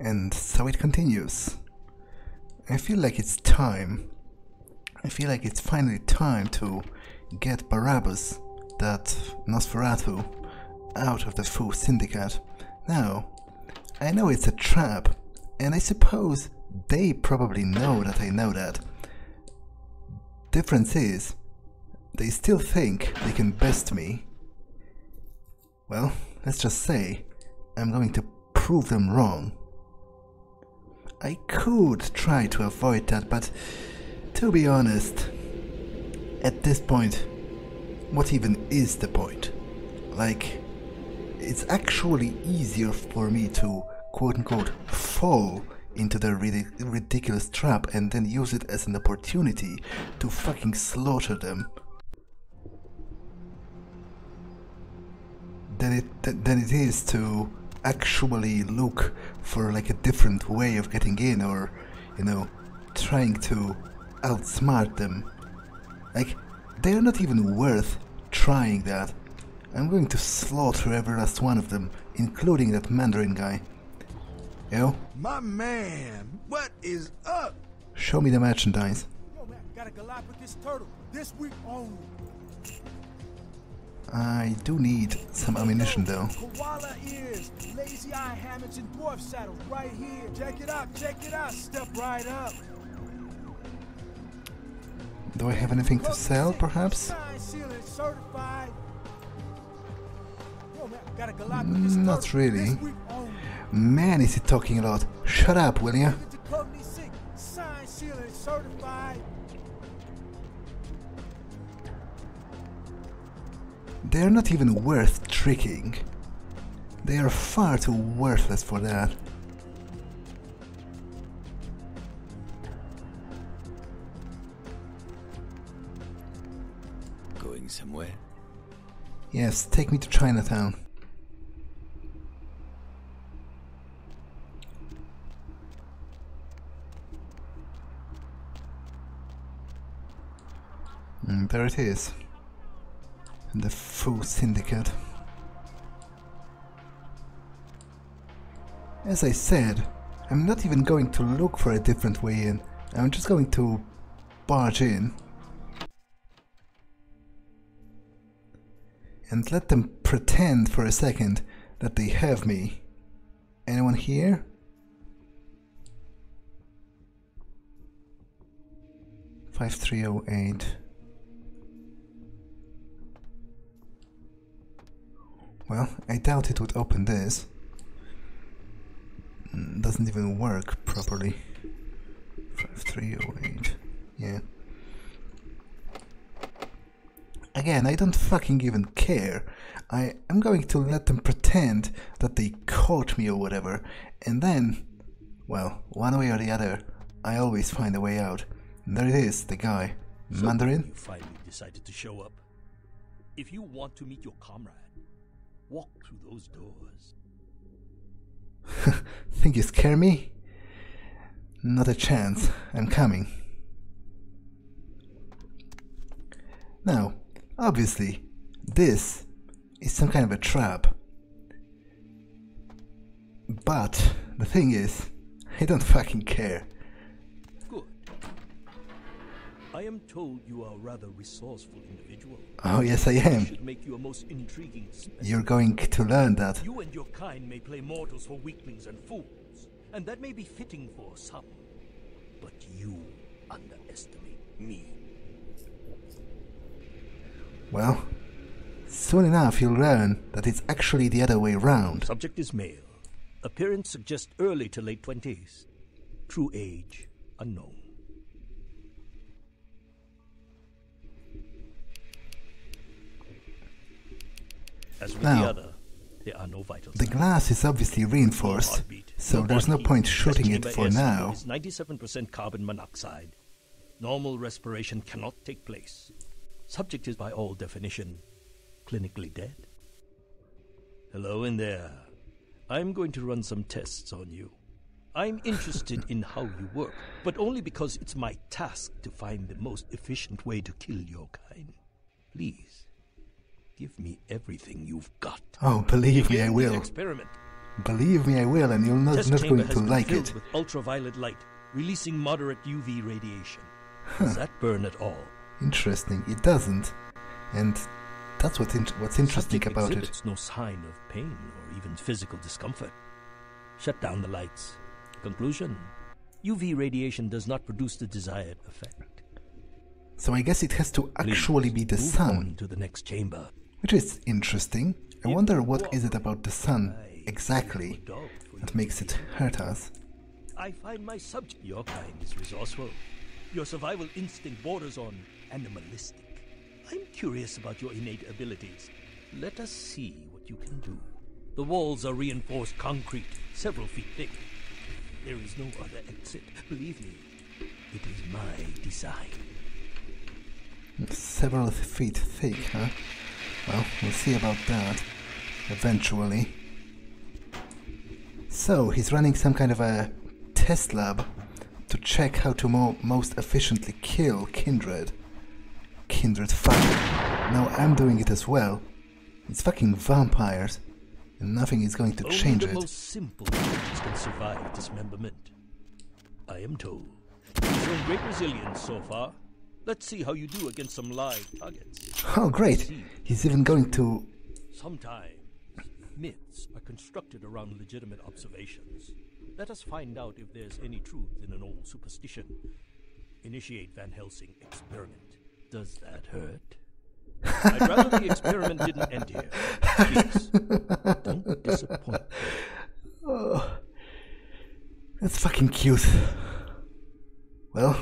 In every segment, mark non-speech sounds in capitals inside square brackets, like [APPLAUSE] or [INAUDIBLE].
And so it continues. I feel like it's time. I feel like it's finally time to get Barabbas, that Nosferatu, out of the Fu Syndicate. Now, I know it's a trap, and I suppose they probably know that I know that. Difference is, they still think they can best me. Well, let's just say, I'm going to prove them wrong. I could try to avoid that, but to be honest, at this point, what even is the point? Like, it's actually easier for me to quote unquote fall into the ridic ridiculous trap and then use it as an opportunity to fucking slaughter them than it than it is to actually look for like a different way of getting in or you know trying to outsmart them like they're not even worth trying that i'm going to slaughter every last one of them including that mandarin guy yo My man, what is up? show me the merchandise Yo, man, got a Galapagos turtle. This week only. I do need some ammunition though Koala ears, lazy eye and dwarf right here. Check it out, check it out. Step right up. do i have anything to sell perhaps Sign, seal, and certified. Yo, man, got a Galapagos Mm, not really. This week only. man is he talking a lot shut up will ya They're not even worth tricking. They are far too worthless for that. Going somewhere? Yes, take me to Chinatown. Mm, there it is. The Fu Syndicate. As I said, I'm not even going to look for a different way in. I'm just going to barge in and let them pretend for a second that they have me. Anyone here? Five three oh eight. Well, I doubt it would open this. Mm, Doesn't even work properly. 5308. Yeah. Again, I don't fucking even care. I am going to let them pretend that they caught me or whatever, and then, well, one way or the other, I always find a way out. And there it is, the guy. Mandarin? You finally decided to show up. If you want to meet your comrade, walk through those doors. [LAUGHS] Think you scare me? Not a chance. I'm coming. Now, obviously, this is some kind of a trap. But the thing is, I don't [LAUGHS] fucking care. I am told you are a rather resourceful individual. Oh, yes, I am. Should make you a most intriguing You're going to learn that. You and your kind may play mortals for weaklings and fools, and that may be fitting for some. But you underestimate me. Well, soon enough you'll learn that it's actually the other way round. Subject is male. Appearance suggests early to late twenties. True age unknown. The Now, are no vital The glass is obviously reinforced, so there's no point shooting it for now. Is 97% carbon monoxide. Normal respiration cannot take place. Subject is, by all definition, clinically dead. Hello in there. I'm going to run some tests on you. I'm interested in how you work, but only because it's my task to find the most efficient way to kill your kind. Please, give me everything you've got. Oh, believe me, I will. Experiment. Believe me, I will, and you're not, Test not going to like it. with ultraviolet light, releasing moderate UV radiation. Does that burn at all? Interesting. It doesn't, and that's what in- what's interesting Subject about it. no sign of pain or even physical discomfort. Shut down the lights. Conclusion: UV radiation does not produce the desired effect. So I guess it has to Please actually be the sun, to the next chamber. Which is interesting. I wonder what is it about the sun exactly would doubt for that makes it hurt us. I find my subject. Your kind is resourceful. Your survival instinct borders on animalistic. I'm curious about your innate abilities. Let us see what you can do. The walls are reinforced concrete, several feet thick. There is no other exit. Believe me, it is my design. Several feet thick, huh? Well, we'll see about that eventually. So, he's running some kind of a test lab to check how to mo- most efficiently kill Kindred. Kindred fuck. Now I'm doing it as well. It's fucking vampires, and nothing is going to Only change the it. most simple creatures can survive dismemberment. I am told. You've shown great resilience so far. Let's see how you do against some live targets. Oh, great! He's even going to. Sometimes myths are constructed around legitimate observations. Let us find out if there's any truth in an old superstition. Initiate Van Helsing experiment. Does that hurt? I'd rather the experiment didn't end here. Please, don't disappoint me. Oh, that's fucking cute. Well,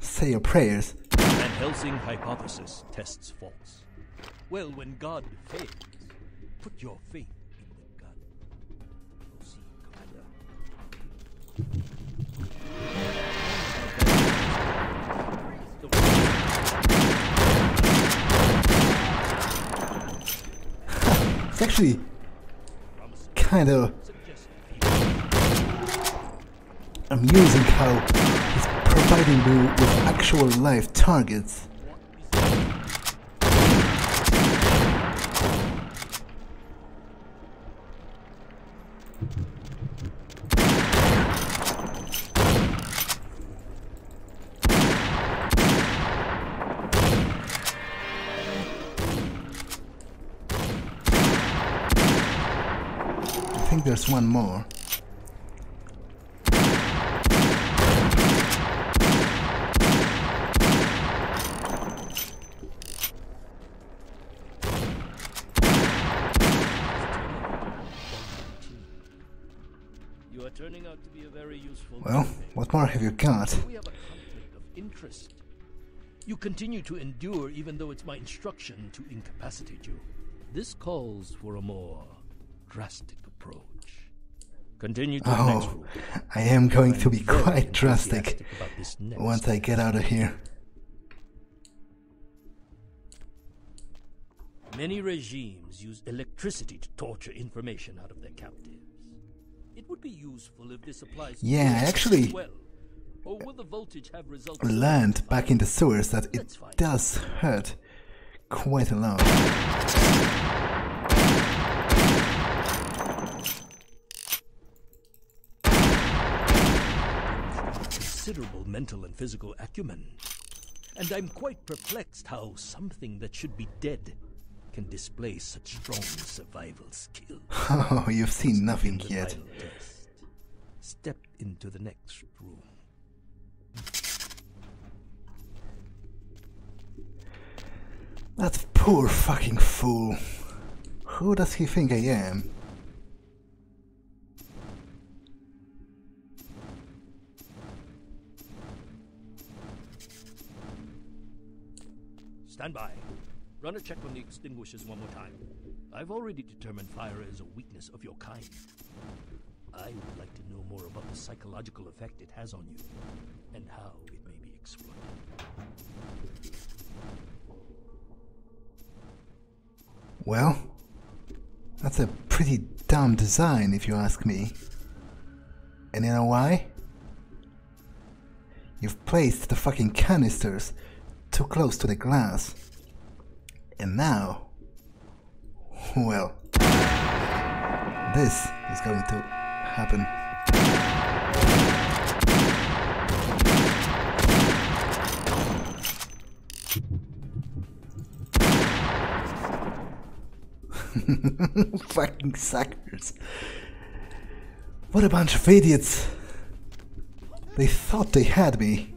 say your prayers. Van Helsing hypothesis tests false. Well, when God fails, put your faith in the gun. Proceed, Commander. [LAUGHS] It's actually kind of amusing how providing me with actual live targets. I think there's one more. What more have you got? We have a conflict of interest. You continue to endure even though it's my instruction to incapacitate you. This calls for a more drastic approach. Continue to Oh. I am going to be quite drastic enthusiastic about this next. once I get out of here. Many regimes use electricity to torture information out of their captives. Would be useful if this applies. Yeah, I actually well. Or will the voltage have results? Learned back in the sewers that it does hurt quite a lot. considerable mental and physical acumen. And I'm quite perplexed how something that should be dead can display such strong survival skills. [LAUGHS] Oh, you've seen nothing yet. Step into the next room. That poor fucking fool. Who does he think I am? Stand by. Run a check on the extinguishers one more time. I've already determined fire is a weakness of your kind. I would like to know more about the psychological effect it has on you and how it may be exploited. Well, that's a pretty dumb design if you ask me. And you know why? You've placed the fucking canisters too close to the glass. And now, well, this is going to happen. [LAUGHS] Fucking suckers. What a bunch of idiots. They thought they had me.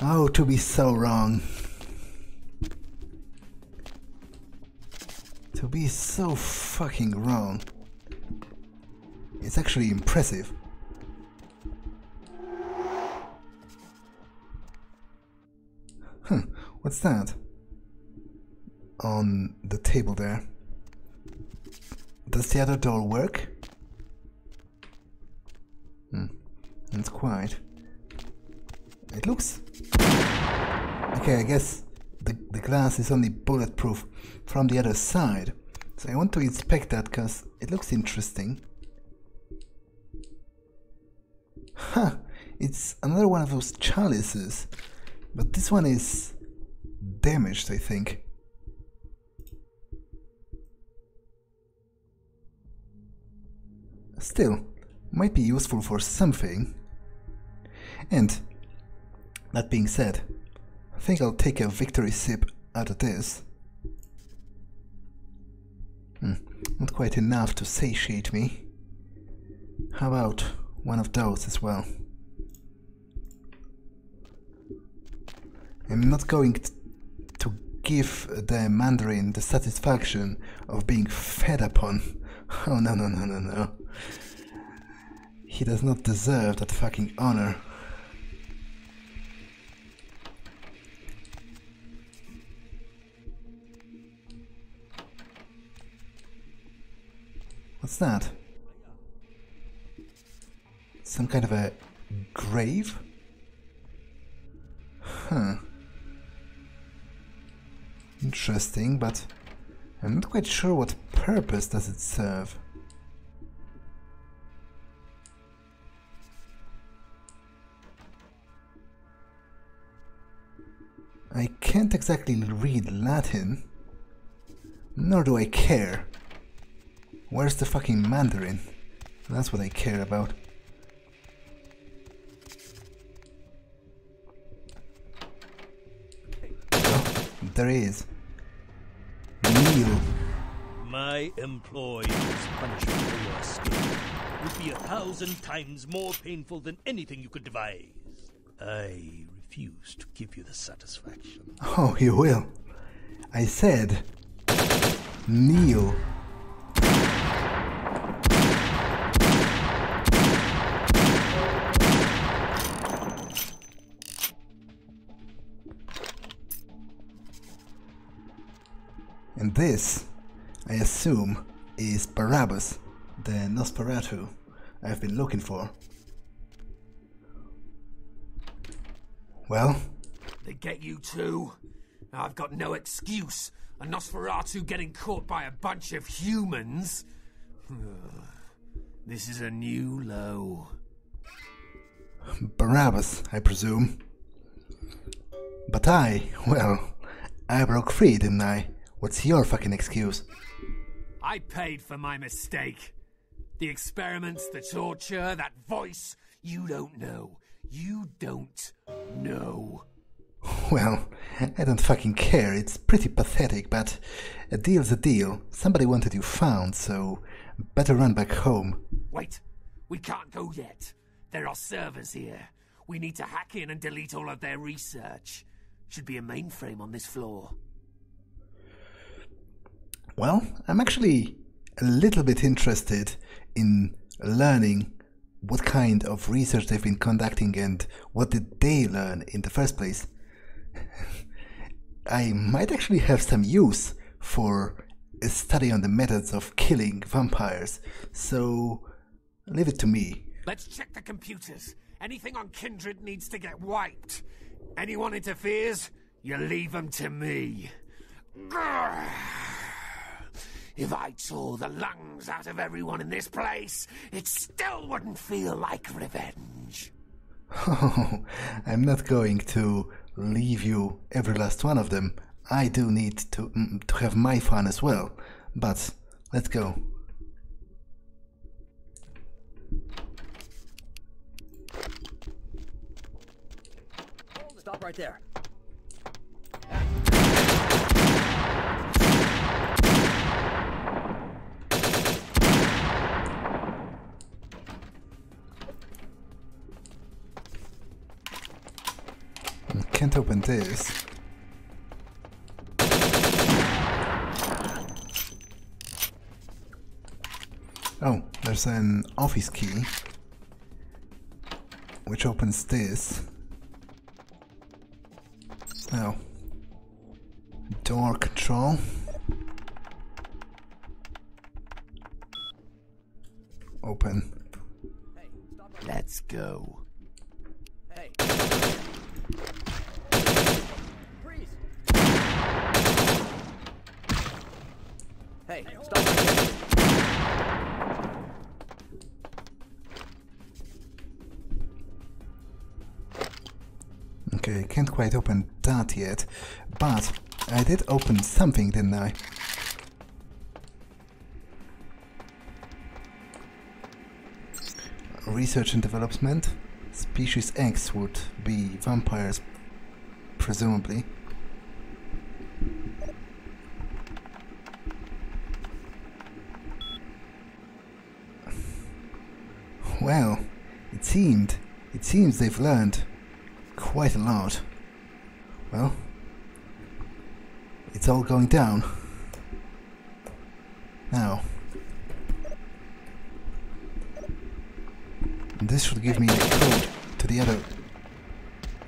Oh, to be so wrong. To be so fucking wrong. It's actually impressive. Huh, what's that? On the table there. Does the other door work? Hmm, not quite. It looks. Okay, I guess the, the glass is only bulletproof from the other side. So I want to inspect that because it looks interesting. Huh, it's another one of those chalices, but this one is damaged, I think. Still, might be useful for something. And, that being said, I think I'll take a victory sip out of this. Hmm, not quite enough to satiate me. How about one of those as well? I'm not going to give the Mandarin the satisfaction of being fed upon. [LAUGHS] Oh no no no no no. He does not deserve that fucking honor. What's that? Some kind of a grave? Huh. Interesting, but I'm not quite sure what purpose does it serve. I can't exactly read Latin, nor do I care. Where's the fucking Mandarin? That's what I care about. Oh, there he is. Kneel. My employee's punishment for your escape would be a thousand times more painful than anything you could devise. I refuse to give you the satisfaction. Oh, you will. I said, kneel. And this, I assume, is Barabbas, the Nosferatu I've been looking for. Well, They get you too? I've got no excuse. A Nosferatu getting caught by a bunch of humans? [SIGHS] This is a new low. Barabbas, I presume. But I, well, I broke free, didn't I? What's your fucking excuse? I paid for my mistake. The experiments, the torture, that voice. You don't know. You don't know. [LAUGHS] Well, I don't fucking care. It's pretty pathetic, but a deal's a deal. Somebody wanted you found, so better run back home. Wait, we can't go yet. There are servers here. We need to hack in and delete all of their research. Should be a mainframe on this floor. Well, I'm actually a little bit interested in learning what kind of research they've been conducting and what did they learn in the first place. [LAUGHS] I might actually have some use for a study on the methods of killing vampires, so leave it to me. Let's check the computers. Anything on Kindred needs to get wiped. Anyone interferes, you leave them to me. If I tore the lungs out of everyone in this place, it still wouldn't feel like revenge. Oh, [LAUGHS] I'm not going to leave you every last one of them. I do need to mm, to have my fun as well. But Let's go. Stop right there. Can't open this. Oh, there's an office key which opens this. Now, door control. Open. Let's go. Hey. Freeze. Hey, stop. Okay, can't quite open that yet, but I did open something, didn't I? Research and development. Species X would be vampires, presumably. Well, it seemed, it seems they've learned quite a lot. Well, it's all going down. Now, this should give me the code to the other.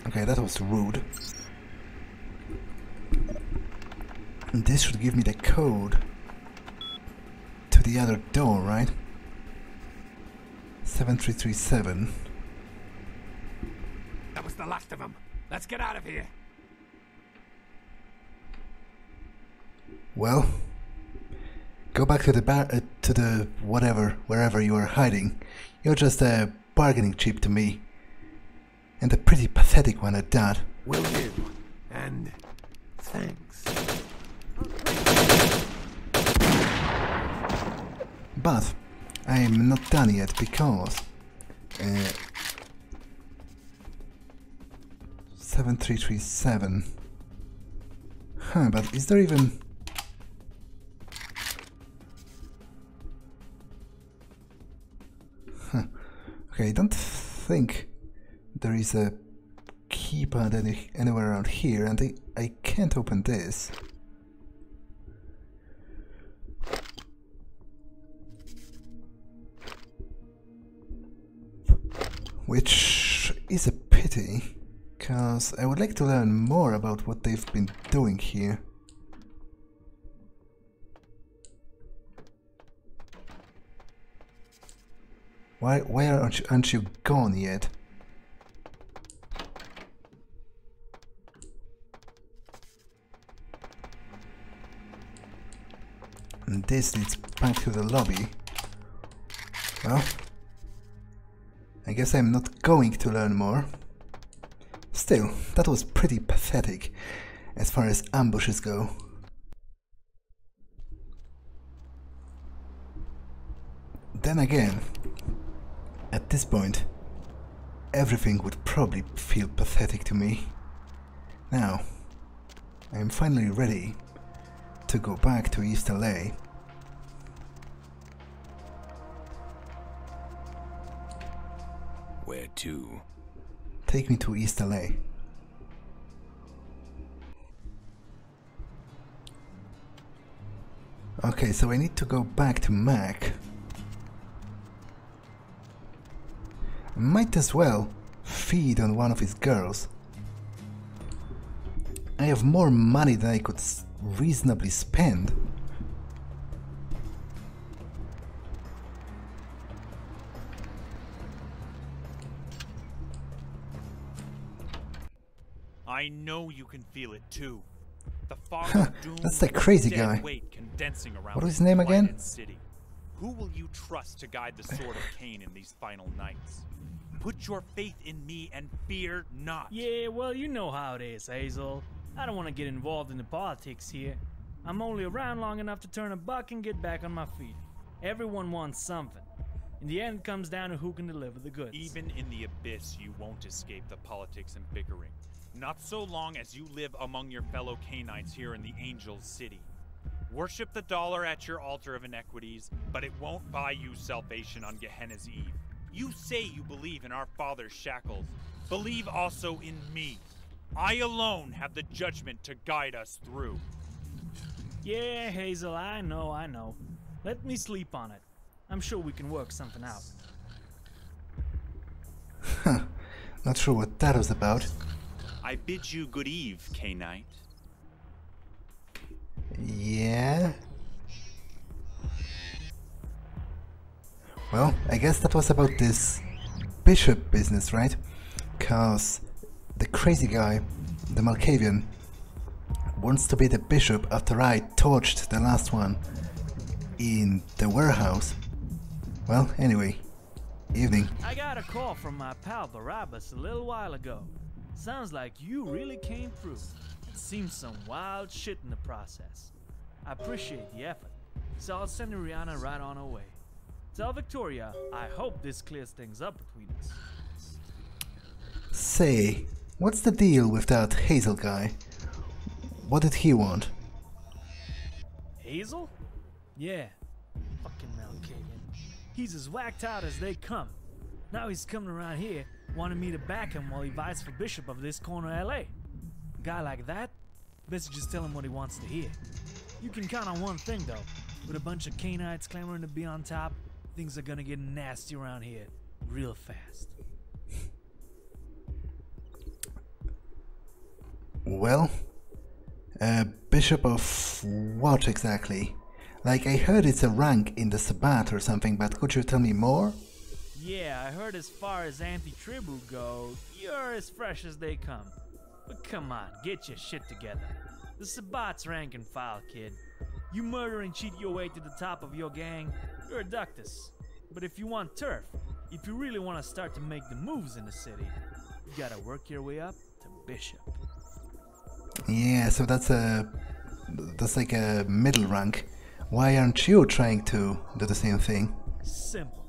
Okay, that was rude. And this should give me the code to the other door, right? 7337. That was the last of them. Let's get out of here. Well, go back to the bar, uh, to the whatever, wherever you are hiding. You're just a bargaining chip to me, and a pretty pathetic one at that. Will do. And thanks. But I am not done yet because uh, seven three three seven. Huh? But is there even? Huh. Okay, I don't think there is a keypad any, anywhere around here, and I, I can't open this. Which is a pity, because I would like to learn more about what they've been doing here. Why, why aren't you, aren't you gone yet? And this leads back to the lobby. Well, I guess I'm not going to learn more. Still, that was pretty pathetic as far as ambushes go. Then again, at this point, everything would probably feel pathetic to me. Now, I am finally ready to go back to East LA. Where to? Take me to East LA. Okay, so I need to go back to Mac. Might as well feed on one of his girls. I have more money than I could reasonably spend. Know you can feel it too. The [LAUGHS] fog of doom That's that crazy guy. weight condensing around What was his name again? City. Who will you trust to guide the sword of Cain in these final nights? Put your faith in me and fear not. Yeah, well, you know how it is, Hazel. I don't want to get involved in the politics here. I'm only around long enough to turn a buck and get back on my feet. Everyone wants something. In the end, it comes down to who can deliver the goods. Even in the abyss, you won't escape the politics and bickering. Not so long as you live among your fellow Cainites here in the Angel's City. Worship the dollar at your altar of inequities, but it won't buy you salvation on Gehenna's Eve. You say you believe in our father's shackles. Believe also in me. I alone have the judgment to guide us through. Yeah, Hazel, I know, I know. Let me sleep on it. I'm sure we can work something out. Huh. Not sure what that was about. I bid you good eve, K Knight. Yeah. Well, I guess that was about this bishop business, right? Cause the crazy guy, the Malkavian, wants to be the bishop after I torched the last one in the warehouse. Well, anyway, evening. I got a call from my pal Barabbas a little while ago. Sounds like you really came through. It seems some wild shit in the process. I appreciate the effort, so I'll send Rihanna right on her way. Tell Victoria I hope this clears things up between us. Say, what's the deal with that Hazel guy? What did he want? Hazel? Yeah. Fucking Malkavian. He's as whacked out as they come. Now he's coming around here, wanting me to back him while he vies for bishop of this corner of LA. A guy like that, best just tell him what he wants to hear. You can count on one thing though. With a bunch of Cainites clamoring to be on top, things are gonna get nasty around here real fast. Well, a bishop of what exactly? Like, I heard it's a rank in the Sabbat or something, but could you tell me more? Yeah, I heard as far as anti-tribu go, you're as fresh as they come. But come on, get your shit together. The Sabbat's rank and file, kid. You murder and cheat your way to the top of your gang, you're a ductus. But if you want turf, if you really want to start to make the moves in the city, you gotta work your way up to bishop. Yeah, so that's a that's like a middle rank. Why aren't you trying to do the same thing? Simple.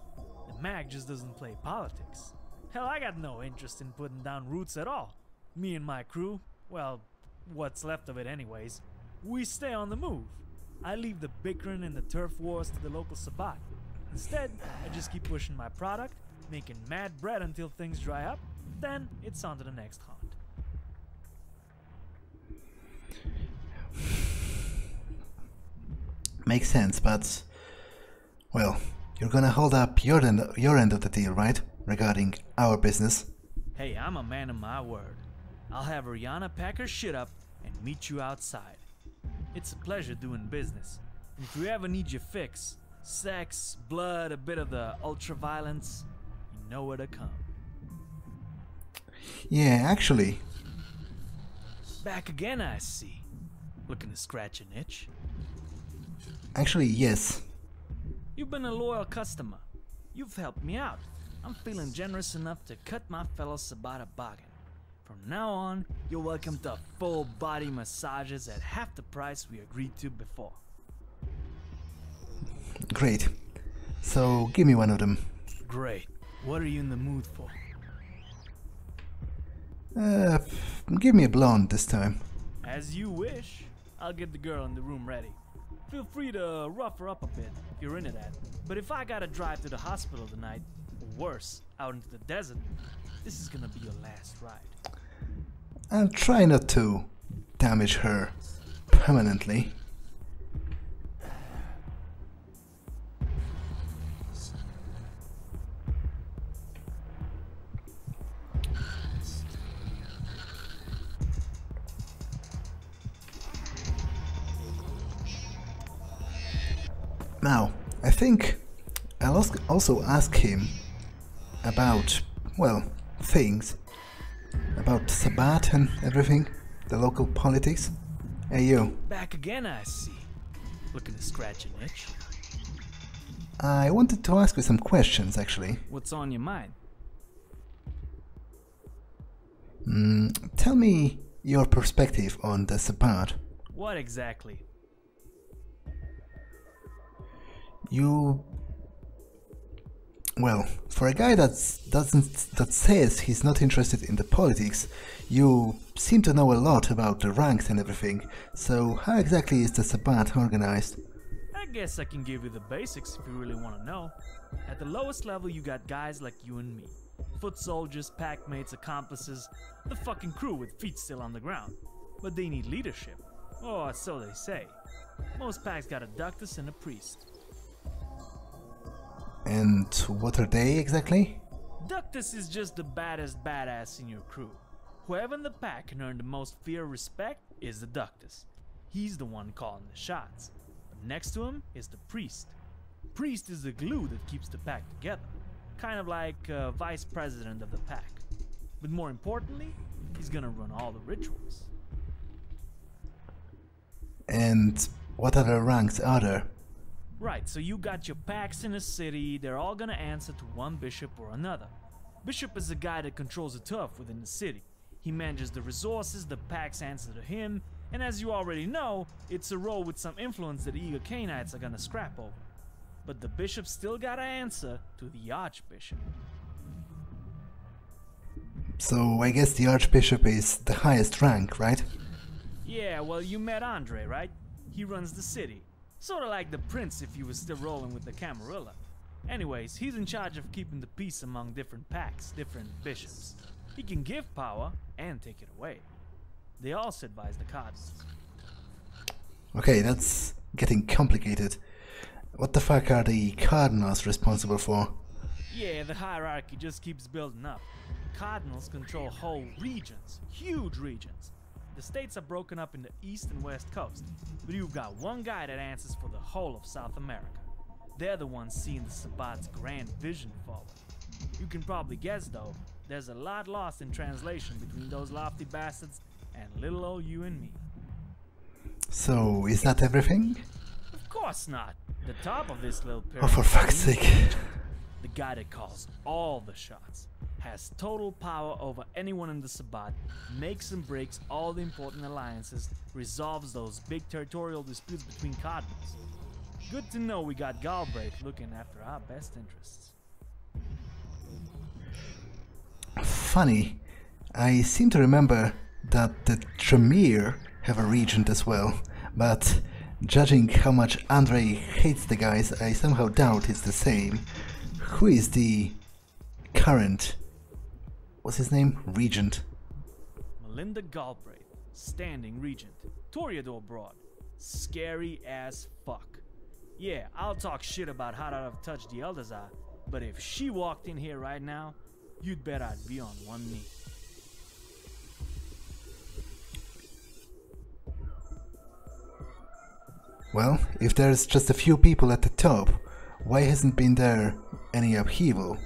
Mag just doesn't play politics. Hell, I got no interest in putting down roots at all. Me and my crew, well, what's left of it anyways, we stay on the move. I leave the bickering and the turf wars to the local Sabbat. Instead, I just keep pushing my product, making mad bread until things dry up, then it's on to the next hunt. Makes sense, but well, you're gonna hold up your end, your end of the deal, right? Regarding our business. Hey, I'm a man of my word. I'll have Rihanna pack her shit up and meet you outside. It's a pleasure doing business. And if you ever need your fix, sex, blood, a bit of the ultra violence, you know where to come. Yeah, actually, Back again, I see. Looking to scratch an itch? actually yes. You've been a loyal customer. You've helped me out. I'm feeling generous enough to cut my fellow Sabbat a bargain. From now on, you're welcome to full body massages at half the price we agreed to before. Great. So give me one of them. Great. What are you in the mood for? Uh, give me a blonde this time. As you wish. I'll get the girl in the room ready. Feel free to rough her up a bit if you're into that. But if I gotta drive to the hospital tonight, or worse, out into the desert, this is gonna be your last ride. I'll try not to damage her permanently. Now, I think I'll also ask him about, well, things about Sabbat and everything, the local politics. Hey, you. Back again, I see. Looking to scratch an itch. I wanted to ask you some questions, actually. What's on your mind? Mm, tell me your perspective on the Sabbat. What exactly? You well, for a guy that's doesn't that says he's not interested in the politics, you seem to know a lot about the ranks and everything. So how exactly is the Sabbat organized? I guess I can give you the basics if you really want to know. At the lowest level, you got guys like you and me. Foot soldiers, pack mates, accomplices, the fucking crew with feet still on the ground. But they need leadership. Or so they say. Most packs got a ductus and a priest. And what are they exactly? Ductus is just the baddest badass in your crew. Whoever in the pack can earn the most fear and respect is the Ductus. He's the one calling the shots. But next to him is the priest. Priest is the glue that keeps the pack together, kind of like uh, vice president of the pack. But more importantly, he's gonna run all the rituals. And what other ranks are there? Right, so you got your packs in a city, they're all gonna answer to one bishop or another. Bishop is the guy that controls the turf within the city. He manages the resources, the packs answer to him, and as you already know, it's a role with some influence that the eager Cainites are gonna scrap over. But the bishop still gotta answer to the archbishop. So I guess the Archbishop is the highest rank, right? Yeah, well, you met Andrei, right? He runs the city. Sorta like the prince if he was still rolling with the Camarilla. Anyways, he's in charge of keeping the peace among different packs, different bishops. He can give power and take it away. They also advise the cardinals. Okay, that's getting complicated. What the fuck are the cardinals responsible for? Yeah, the hierarchy just keeps building up. Cardinals control whole regions, huge regions. The states are broken up in the east and west coast, but you've got one guy that answers for the whole of South America. They're the ones seeing the Sabbat's grand vision forward. You can probably guess though, there's a lot lost in translation between those lofty bastards and little old you and me. So, is that everything? Of course not. The top of this little Oh, for fuck's sake. The guy that calls all the shots has total power over anyone in the Sabbat, makes and breaks all the important alliances, resolves those big territorial disputes between cardinals. Good to know we got Galbraith looking after our best interests. Funny, I seem to remember that the Tremere have a regent as well, but judging how much Andrei hates the guys, I somehow doubt it's the same. Who is the current, what's his name? Regent. Melinda Galbraith, standing regent. Toreador broad. Scary as fuck. Yeah, I'll talk shit about how out of touch the elders are, but if she walked in here right now, you'd bet I'd be on one knee. Well, if there's just a few people at the top, why hasn't been there any upheaval?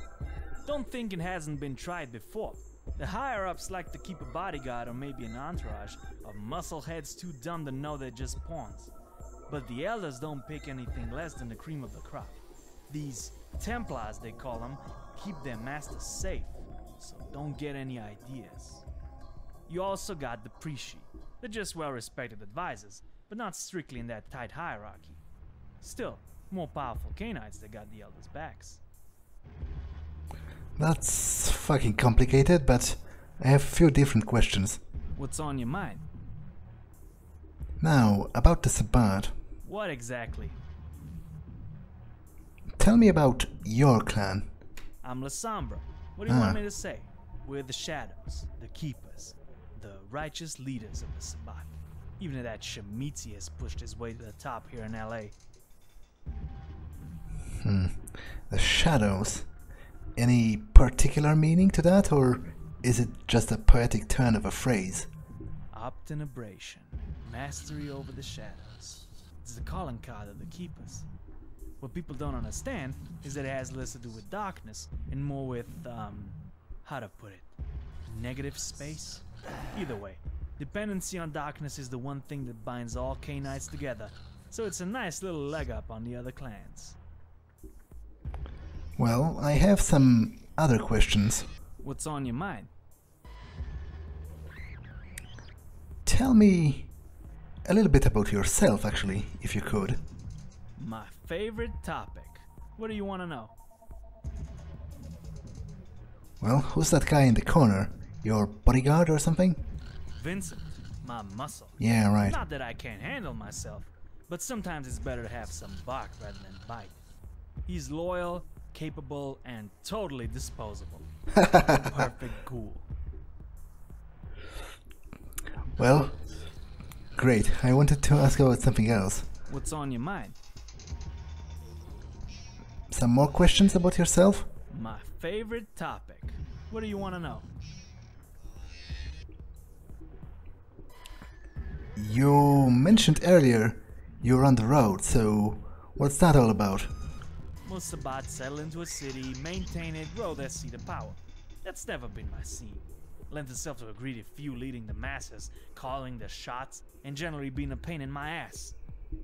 Don't think it hasn't been tried before. The higher ups like to keep a bodyguard or maybe an entourage of muscleheads too dumb to know they're just pawns. But the elders don't pick anything less than the cream of the crop. These Templars, they call them, keep their masters safe, so don't get any ideas. You also got the Prisci. They're just well respected advisors, but not strictly in that tight hierarchy. Still, more powerful Cainites that got the elders' backs. That's fucking complicated, but I have a few different questions. What's on your mind? Now, about the Sabbat. What exactly? Tell me about your clan. I'm Lasombra. What do you Ah. want me to say? We're the shadows, the keepers, the righteous leaders of the Sabbat. Even if that Tzimisce has pushed his way to the top here in LA. Hmm. The shadows. Any particular meaning to that, or is it just a poetic turn of a phrase? Obtenebration, mastery over the shadows. It's the calling card of the keepers. What people don't understand is that it has less to do with darkness and more with, um, how to put it, negative space? Either way, dependency on darkness is the one thing that binds all Cainites together, so it's a nice little leg up on the other clans. Well, I have some other questions. What's on your mind? Tell me a little bit about yourself, actually, if you could. My favorite topic. What do you want to know? Well, who's that guy in the corner? Your bodyguard or something? Vincent, my muscle. Yeah, right. Not that I can't handle myself, but sometimes it's better to have some bark rather than bite. He's loyal, capable, and totally disposable. [LAUGHS] Perfect ghoul. Well, great. I wanted to ask about something else. What's on your mind? Some more questions about yourself? My favorite topic. What do you want to know? You mentioned earlier you're on the road, so what's that all about? Most Sabbat settle into a city, maintain it, grow their seat of power. That's never been my scene. Lends itself to a greedy few leading the masses, calling the shots, and generally being a pain in my ass.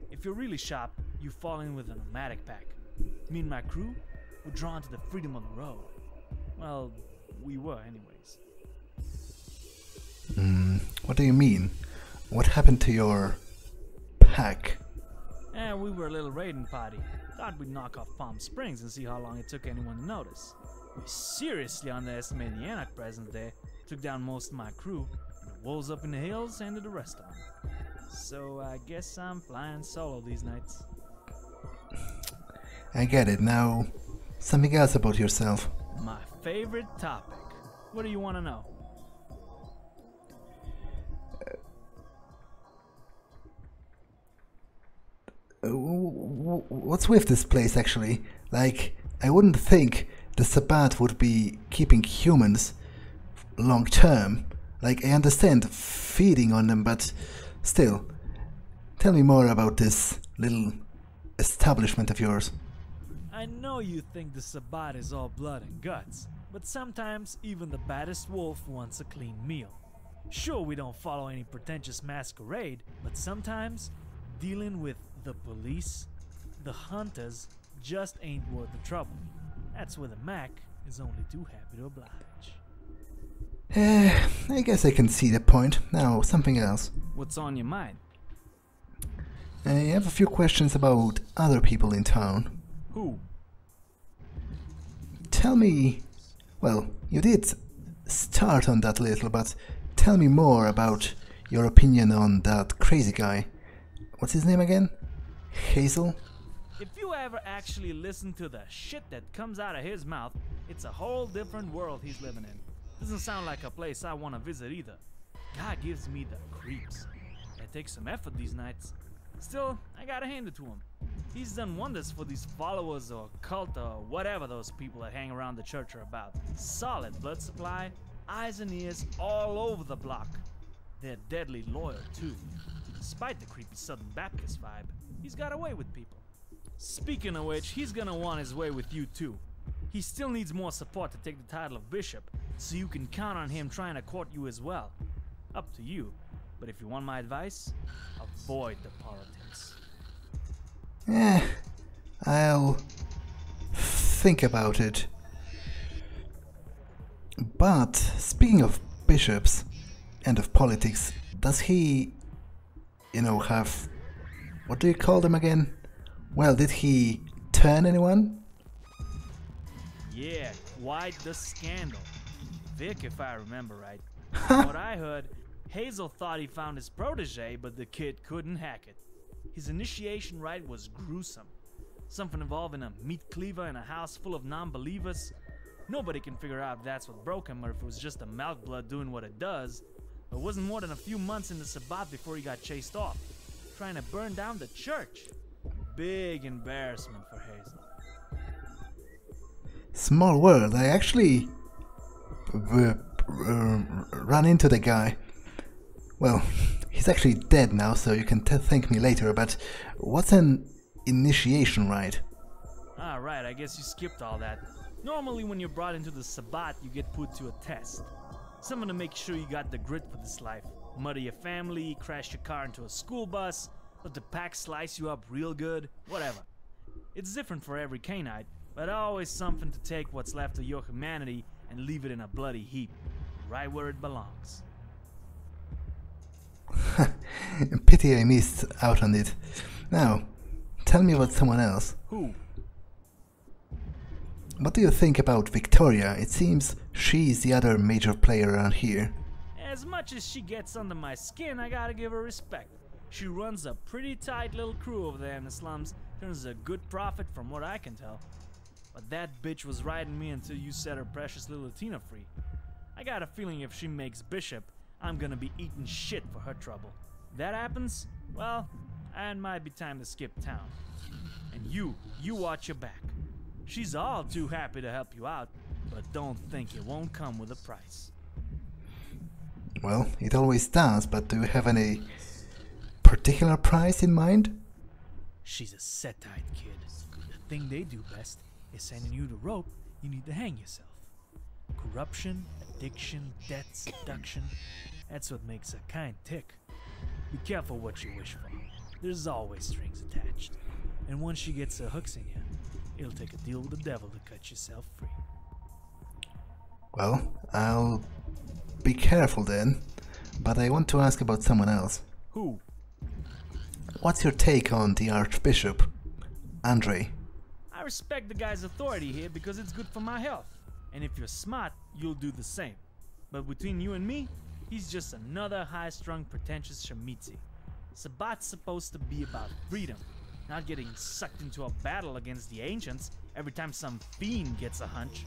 If you're really sharp, you fall in with a nomadic pack. Me and my crew were drawn to the freedom of the road. Well, we were, anyways. Hmm, what do you mean? What happened to your pack? And we were a little raiding party. Thought we'd knock off Palm Springs and see how long it took anyone to notice. We seriously underestimated the Anarch presence there. Took down most of my crew, and the wolves up in the hills handled the rest of them. So I guess I'm flying solo these nights. I get it. Now, something else about yourself. My favorite topic. What do you want to know? Uh, what's with this place, actually? Like, I wouldn't think the Sabbat would be keeping humans long term. Like, I understand feeding on them, but still. Tell me more about this little establishment of yours. I know you think the Sabbat is all blood and guts, but sometimes even the baddest wolf wants a clean meal. Sure, we don't follow any pretentious masquerade, but sometimes dealing with the police, the hunters, just ain't worth the trouble. That's where the Mac is only too happy to oblige. Eh, [SIGHS] I guess I can see the point. Now, something else. What's on your mind? I have a few questions about other people in town. Who? Tell me. Well, you did start on that little, but tell me more about your opinion on that crazy guy. What's his name again? Hazel? If you ever actually listen to the shit that comes out of his mouth, it's a whole different world he's living in. Doesn't sound like a place I want to visit either. God gives me the creeps. It takes some effort these nights. Still, I gotta hand it to him. He's done wonders for these followers or cult or whatever those people that hang around the church are about. Solid blood supply, eyes and ears all over the block. They're deadly loyal too. Despite the creepy Southern Baptist vibe, he's got away with people. Speaking of which, he's gonna want his way with you too. He still needs more support to take the title of bishop, so you can count on him trying to court you as well. Up to you. But if you want my advice, avoid the politics. Eh, I'll think about it. But speaking of bishops and of politics, does he, you know, have. What do you call them again? Well, did he turn anyone? Yeah, quite the scandal. Vic, if I remember right. [LAUGHS] From what I heard, Hazel thought he found his protege, but the kid couldn't hack it. His initiation rite was gruesome. Something involving a meat cleaver in a house full of non believers. Nobody can figure out if that's what broke him or if it was just a Malk blood doing what it does. It wasn't more than a few months in the Sabbat before he got chased off, trying to burn down the church. Big embarrassment for Hazel. Small world. I actually uh, uh, ran into the guy. Well, he's actually dead now, so you can t- thank me later. But what's an initiation rite? Alright, I guess you skipped all that. Normally, when you're brought into the Sabbat, you get put to a test. Someone to make sure you got the grit for this life. Murder your family, crash your car into a school bus, let the pack slice you up real good, whatever. It's different for every Cainite, but always something to take what's left of your humanity and leave it in a bloody heap, right where it belongs. [LAUGHS] Pity I missed out on it. Now, tell me about someone else. Who? What do you think about Victoria? It seems she's the other major player around here. As much as she gets under my skin, I gotta give her respect. She runs a pretty tight little crew over there in the slums, turns a good profit from what I can tell. But that bitch was riding me until you set her precious little Tina free. I got a feeling if she makes Bishop, I'm gonna be eating shit for her trouble. If that happens, well, it might be time to skip town. And you, you watch your back. She's all too happy to help you out, but don't think it won't come with a price. Well, it always does, but do you have any particular price in mind? She's a Setite kid. The thing they do best is sending you the rope you need to hang yourself. Corruption, addiction, debt, seduction. That's what makes a kine tick. Be careful what you wish for. There's always strings attached. And once she gets her hooks in you, it'll take a deal with the devil to cut yourself free. Well, I'll be careful then, but I want to ask about someone else. Who? What's your take on the Archbishop, Andrei? I respect the guy's authority here because it's good for my health. And if you're smart, you'll do the same. But between you and me, he's just another high-strung, pretentious Tzimisce. Sabbat's supposed to be about freedom, not getting sucked into a battle against the ancients every time some fiend gets a hunch.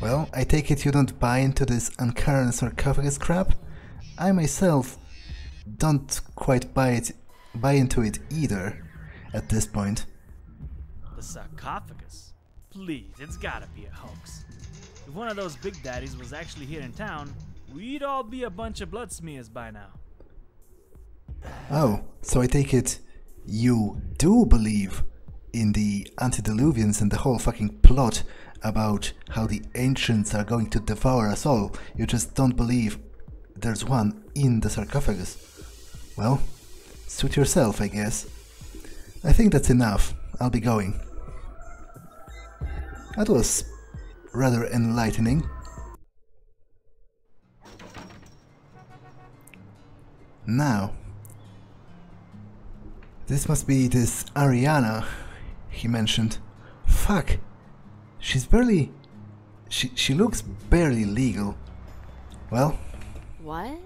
Well, I take it you don't buy into this Ankaran sarcophagus crap? I myself don't quite buy it buy into it either at this point. The sarcophagus? Please, it's gotta be a hoax. If one of those big daddies was actually here in town, we'd all be a bunch of blood smears by now. Oh, so I take it you do believe in the antediluvians and the whole fucking plot about how the ancients are going to devour us all. You just don't believe there's one in the sarcophagus. Well, suit yourself, I guess. I think that's enough. I'll be going. That was rather enlightening. Now, this must be this Ariana he mentioned. Fuck. She's barely. She, she looks barely legal. Well, What?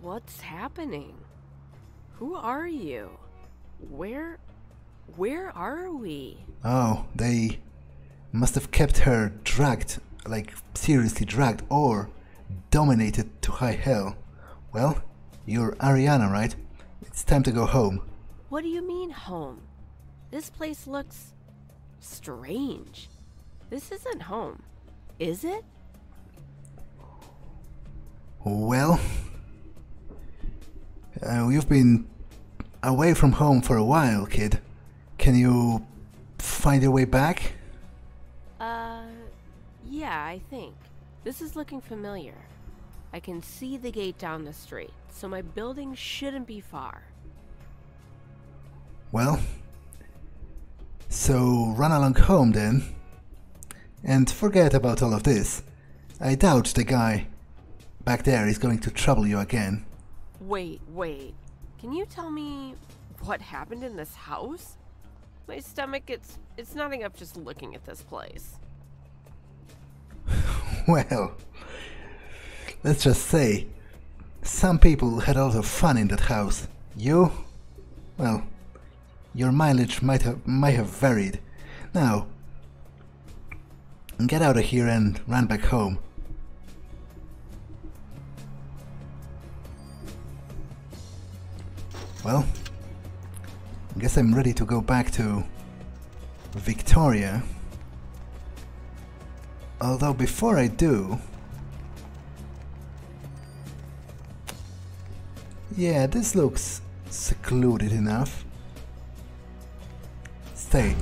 What's happening? Who are you? Where. Where are we? oh, they must have kept her dragged, like seriously dragged, or dominated to high hell. Well, you're Ariana, right? It's time to go home. What do you mean, home? This place looks. Strange. This isn't home, is it? Well, uh, you've been away from home for a while, kid. Can you find your way back? Uh. Yeah, I think. This is looking familiar. I can see the gate down the street, so my building shouldn't be far. Well, so run along home then. And forget about all of this. I doubt the guy back there is going to trouble you again. Wait, wait. Can you tell me what happened in this house? My stomach it's it's nothing up just looking at this place. [LAUGHS] Well, let's just say, some people had a lot of fun in that house. You? Well, your mileage might have might have varied. Now, get out of here and run back home. Well, I guess I'm ready to go back to Victoria. Although before I do... Yeah, this looks secluded enough thing.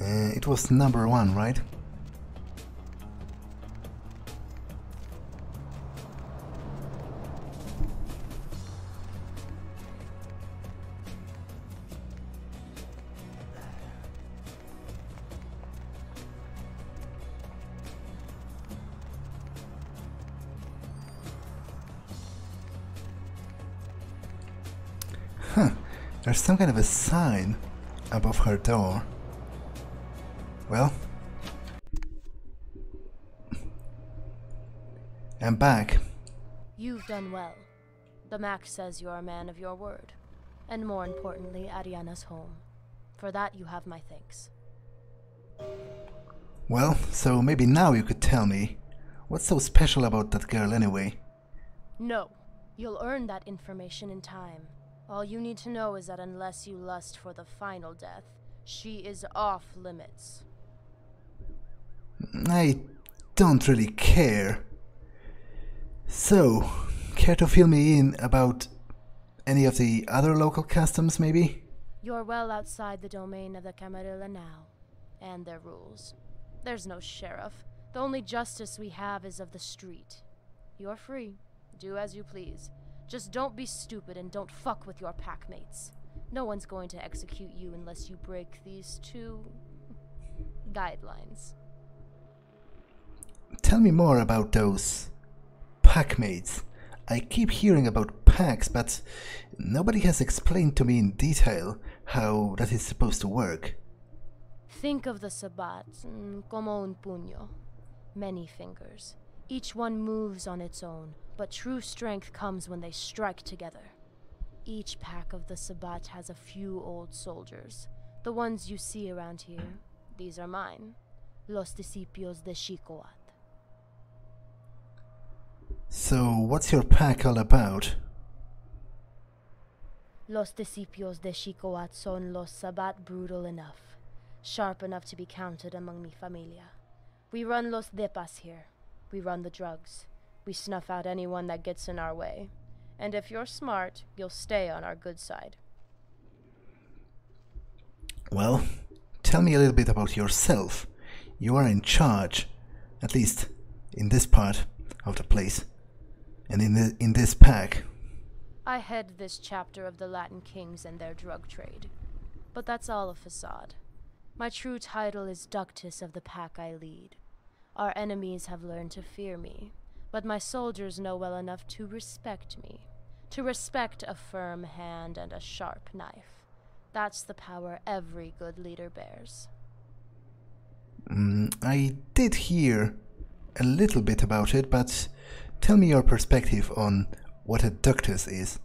Uh, it was number one, right? There's some kind of a sign above her door. Well, I'm back. You've done well. The Mac says you're a man of your word. And more importantly, Ariana's home. For that, you have my thanks. Well, so maybe now you could tell me what's so special about that girl anyway? No. You'll earn that information in time. All you need to know is that unless you lust for the final death, she is off limits. I don't really care. So, care to fill me in about any of the other local customs, maybe? You're well outside the domain of the Camarilla now, and their rules. There's no sheriff. The only justice we have is of the street. You're free. Do as you please. Just don't be stupid and don't fuck with your packmates. No one's going to execute you unless you break these two guidelines. Tell me more about those packmates. I keep hearing about packs, but nobody has explained to me in detail how that is supposed to work. Think of the Sabbat mm, como un puño. Many fingers. Each one moves on its own, but true strength comes when they strike together. Each pack of the Sabbat has a few old soldiers. The ones you see around here, these are mine. Los Discípulos de Chicoat. So, what's your pack all about? Los Discípulos de Chicoat son los Sabbat brutal enough, sharp enough to be counted among mi familia. We run los depas here. We run the drugs. We snuff out anyone that gets in our way. And if you're smart, you'll stay on our good side. Well, tell me a little bit about yourself. You are in charge, at least in this part of the place, and in the, in this pack. I head this chapter of the Latin kings and their drug trade. But that's all a facade. My true title is Ductus of the pack I lead. Our enemies have learned to fear me, but my soldiers know well enough to respect me. To respect a firm hand and a sharp knife. That's the power every good leader bears. Mm, I did hear a little bit about it, but tell me your perspective on what a ductus is.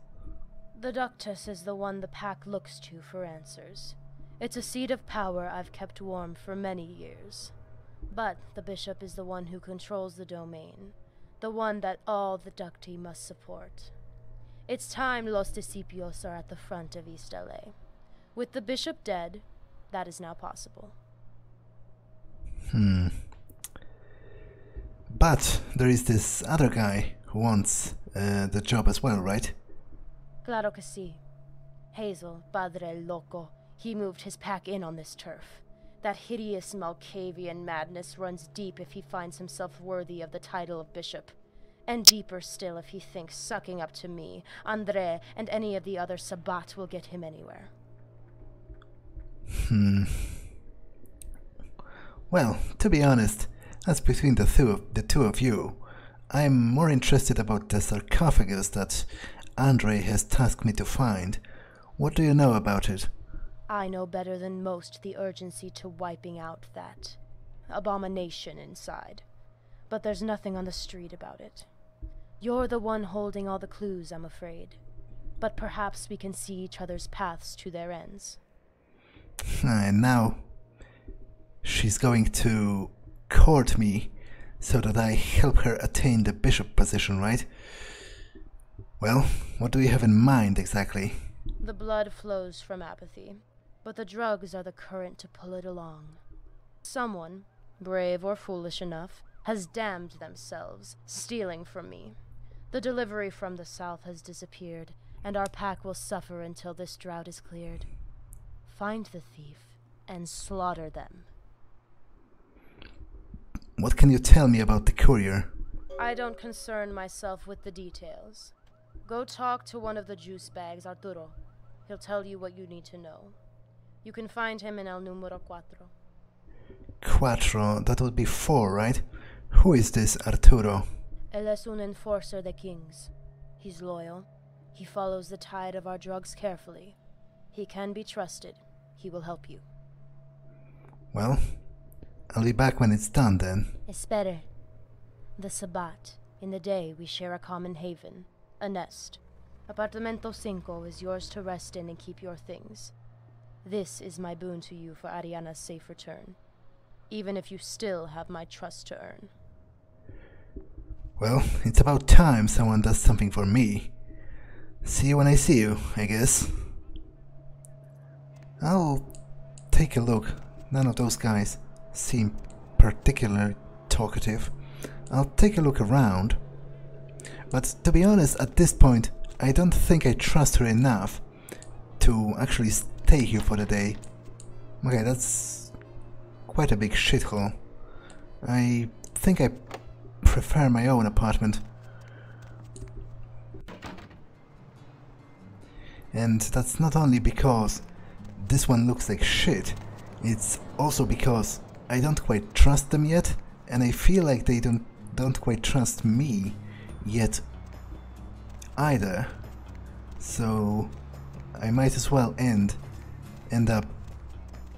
The ductus is the one the pack looks to for answers. It's a seat of power I've kept warm for many years. But the bishop is the one who controls the domain, the one that all the ducti must support. It's time Los Discípulos are at the front of East LA. With the bishop dead, that is now possible. Hmm. But there is this other guy who wants uh, the job as well, right? Claro que sí. Hazel, Padre Loco, he moved his pack in on this turf. That hideous Malkavian madness runs deep if he finds himself worthy of the title of bishop. And deeper still if he thinks sucking up to me, Andrei, and any of the other Sabbat will get him anywhere. Hmm. Well, to be honest, as between the two of, the two of you, I'm more interested about the sarcophagus that Andrei has tasked me to find. What do you know about it? I know better than most the urgency to wiping out that abomination inside. But there's nothing on the street about it. You're the one holding all the clues, I'm afraid. But perhaps we can see each other's paths to their ends. [LAUGHS] And now she's going to court me so that I help her attain the bishop position, right? Well, what do you have in mind exactly? The blood flows from apathy, but the drugs are the current to pull it along. Someone, brave or foolish enough, has damned themselves, stealing from me. The delivery from the south has disappeared, and our pack will suffer until this drought is cleared. Find the thief, and slaughter them. What can you tell me about the courier? I don't concern myself with the details. Go talk to one of the juice bags, Arturo. He'll tell you what you need to know. You can find him in El Numero Cuatro. Cuatro, that would be four, right? Who is this Arturo? Él es un enforcer de King's. He's loyal. He follows the tide of our drugs carefully. He can be trusted. He will help you. Well, I'll be back when it's done then. Espere. The Sabbat. In the day, we share a common haven, a nest. Apartamento Cinco is yours to rest in and keep your things. This is my boon to you for Ariana's safe return, even if you still have my trust to earn. Well, it's about time someone does something for me. See you when I see you, I guess. I'll take a look. None of those guys seem particularly talkative. I'll take a look around. But to be honest, at this point, I don't think I trust her enough to actually stay here for the day. Okay, that's quite a big shithole. I think I prefer my own apartment. And that's not only because this one looks like shit, it's also because I don't quite trust them yet, and I feel like they don't don't quite trust me yet either. So I might as well end end up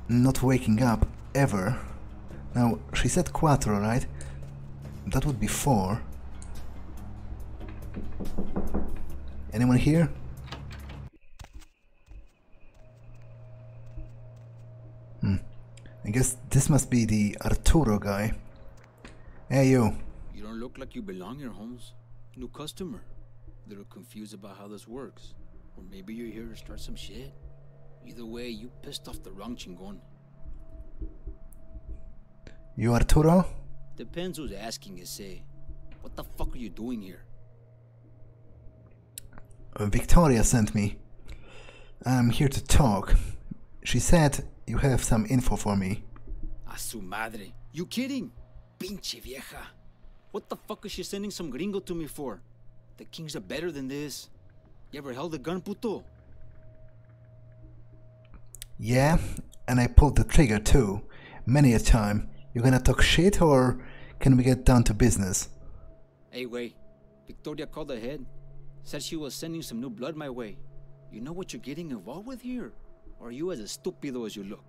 not waking up ever. Now she said cuatro, right? That would be four. Anyone here? Hmm. I guess this must be the Arturo guy. Hey, you. You don't look like you belong here, Holmes. New customer. Little confused about how this works. Or maybe you're here to start some shit. Either way, you pissed off the wrong chingon. You Arturo? Depends who's asking, you say. What the fuck are you doing here? Uh, Victoria sent me. I'm here to talk. She said you have some info for me. A su madre. You kidding? Pinche vieja. What the fuck is she sending some gringo to me for? The kings are better than this. You ever held a gun, puto? Yeah, and I pulled the trigger too. Many a time. You gonna talk shit or can we get down to business? Anyway. Victoria called ahead. Said she was sending some new blood my way. You know what you're getting involved with here? Or are you as stupido as you look?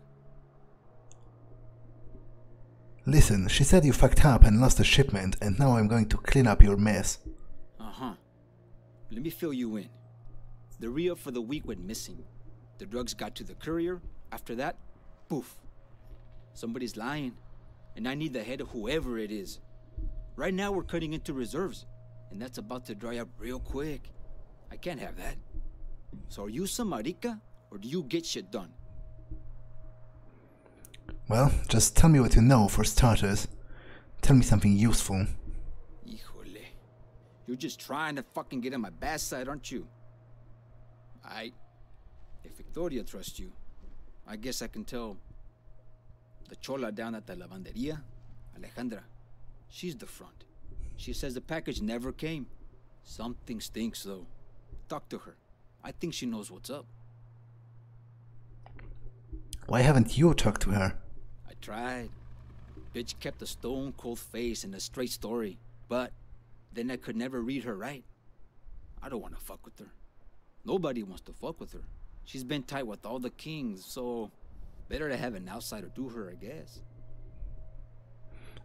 Listen, she said you fucked up and lost a shipment, and now I'm going to clean up your mess. Uh huh. Let me fill you in. The re for the week went missing. The drugs got to the courier. After that, poof. Somebody's lying. And I need the head of whoever it is. Right now, we're cutting into reserves. And that's about to dry up real quick. I can't have that. So are you some marica, or do you get shit done? Well, just tell me what you know for starters. Tell me something useful. Híjole. You're just trying to fucking get on my bad side, aren't you? I. If Victoria trusts you, I guess I can tell the chola down at the lavanderia, Alejandra. She's the front. She says the package never came. Something stinks, though. Talk to her. I think she knows what's up. Why haven't you talked to her? I tried. Bitch kept a stone cold face and a straight story, but then I could never read her right. I don't want to fuck with her. Nobody wants to fuck with her. She's been tight with all the kings, so better to have an outsider do her, I guess.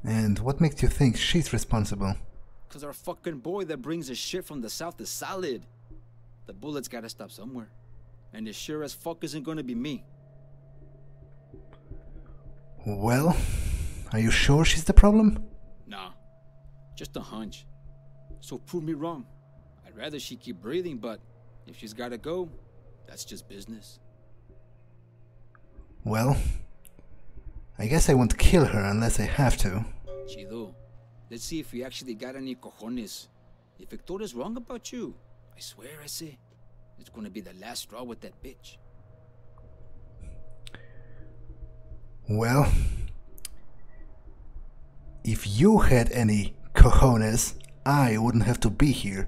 And what makes you think she's responsible? Cause our fucking boy that brings the shit from the south is solid. The bullets gotta stop somewhere. And it sure as fuck isn't gonna be me. Well, are you sure she's the problem? Nah. Just a hunch. So prove me wrong. I'd rather she keep breathing, but if she's gotta go, that's just business. Well, I guess I won't kill her unless I have to. Chido. Let's see if we actually got any cojones. If Victoria's wrong about you, I swear I say, it's gonna be the last straw with that bitch. Well, if you had any cojones, I wouldn't have to be here.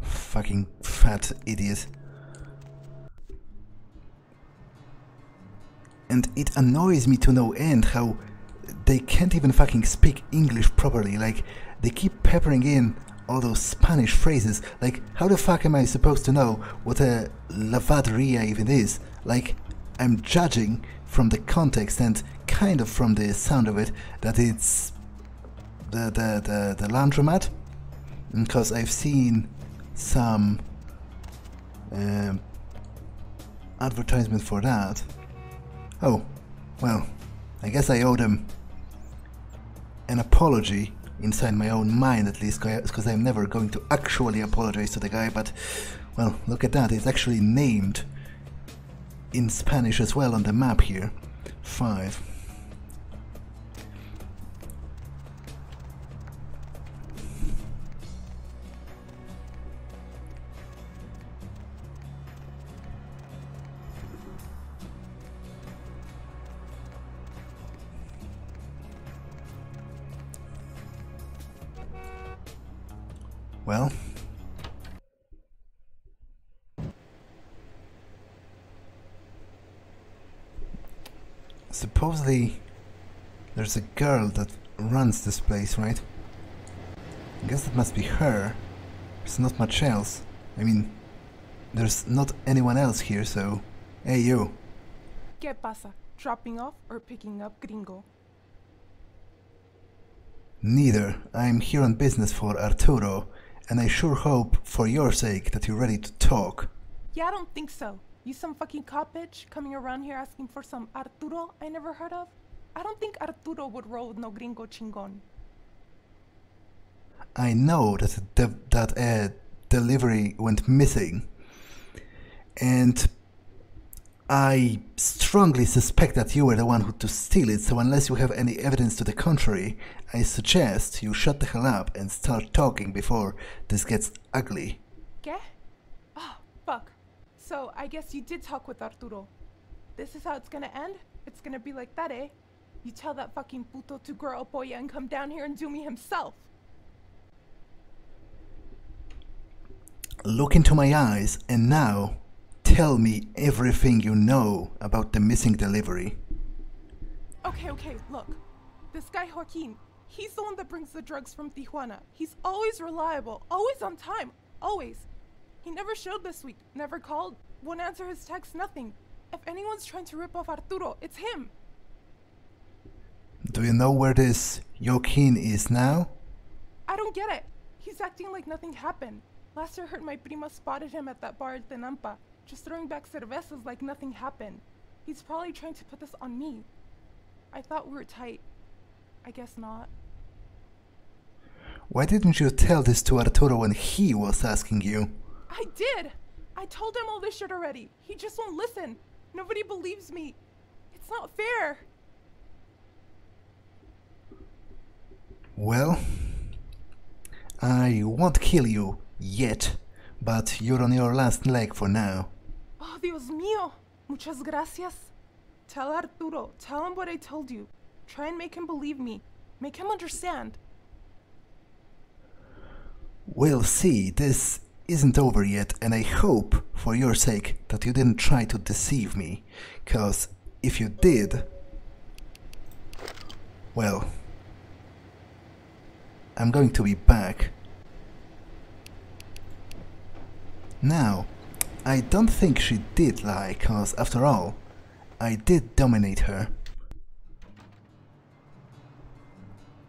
Fucking fat idiot. And it annoys me to no end how they can't even fucking speak English properly. Like, they keep peppering in all those Spanish phrases. Like, how the fuck am I supposed to know what a lavaderia even is? Like, I'm judging from the context and kind of from the sound of it that it's the the the, the laundromat because I've seen some um, advertisement for that. Oh, well, I guess I owe them an apology inside my own mind at least because I'm never going to actually apologize to the guy but well look at that. It's actually named in Spanish as well on the map here. 5 there's a girl that runs this place, right? I guess that must be her. There's not much else. I mean, there's not anyone else here, so... Hey, you. ¿Qué pasa? Dropping off or picking up gringo? Neither. I'm here on business for Arturo, and I sure hope, for your sake, that you're ready to talk. Yeah, I don't think so. You some fucking cop bitch coming around here asking for some Arturo I never heard of? I don't think Arturo would roll with no gringo chingon. I know that the, that a delivery went missing, and I strongly suspect that you were the one who to steal it. So unless you have any evidence to the contrary, I suggest you shut the hell up and start talking before this gets ugly. ¿Qué? Oh, fuck. So I guess you did talk with Arturo. This is how it's gonna end? It's gonna be like that, eh? You tell that fucking puto to grow a polla and come down here and do me himself. Look into my eyes and now tell me everything you know about the missing delivery. Okay, okay, look. This guy Joaquin, he's the one that brings the drugs from Tijuana. He's always reliable, always on time, always. He never showed this week, never called, won't answer his texts, nothing. If anyone's trying to rip off Arturo, it's him. Do you know where this Joaquin is now? I don't get it. He's acting like nothing happened. Last I heard, my prima spotted him at that bar at Tenampa, just throwing back cervezas like nothing happened. He's probably trying to put this on me. I thought we were tight. I guess not. Why didn't you tell this to Arturo when he was asking you? I did! I told him all this shit already. He just won't listen. Nobody believes me. It's not fair. Well, I won't kill you yet, but you're on your last leg for now. Oh, Dios mío. Muchas gracias. Tell Arturo. Tell him what I told you. Try and make him believe me. Make him understand. We'll see. This isn't over yet, and I hope, for your sake, that you didn't try to deceive me. Cause if you did, well, I'm going to be back. Now, I don't think she did lie, cause after all, I did dominate her.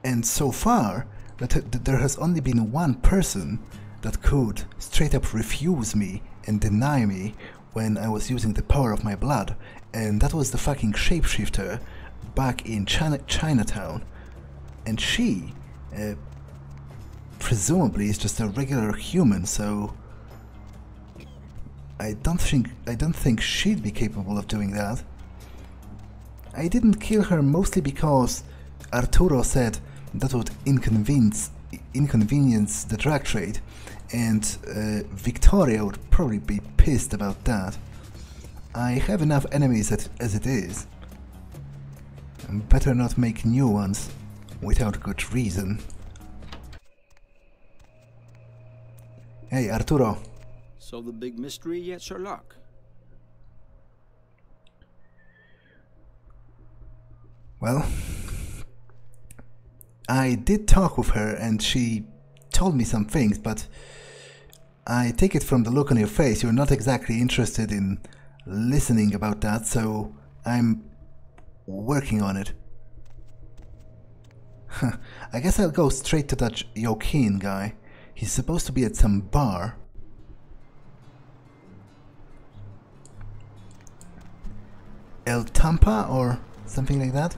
And so far, that, there has only been one person that could straight up refuse me and deny me when I was using the power of my blood, and that was the fucking shapeshifter back in China Chinatown. And she, uh, presumably, is just a regular human, so I don't think I don't think she'd be capable of doing that. I didn't kill her mostly because Arturo said that would inconvenience inconvenience the drug trade, and uh, Victoria would probably be pissed about that. I have enough enemies as, as it is. Better not make new ones without good reason. Hey, Arturo. Solve the big mystery yet, Sherlock? Well, I did talk with her and she told me some things, but I take it from the look on your face you're not exactly interested in listening about that, so I'm working on it. [LAUGHS] I guess I'll go straight to that Joaquin guy. He's supposed to be at some bar. El Tampa or something like that?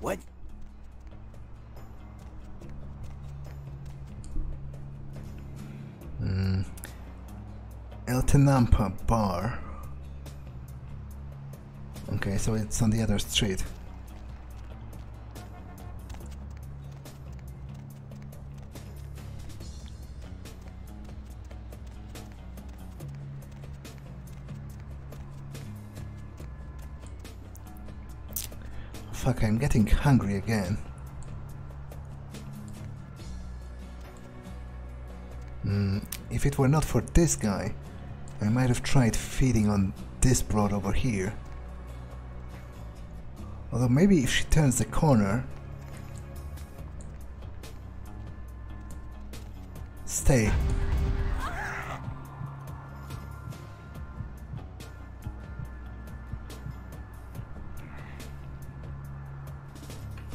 What? Mm. El Tenampa Bar. Okay, so it's on the other street. Fuck, I'm getting hungry again. Mm, if it were not for this guy, I might have tried feeding on this broad over here. Although maybe if she turns the corner... Stay.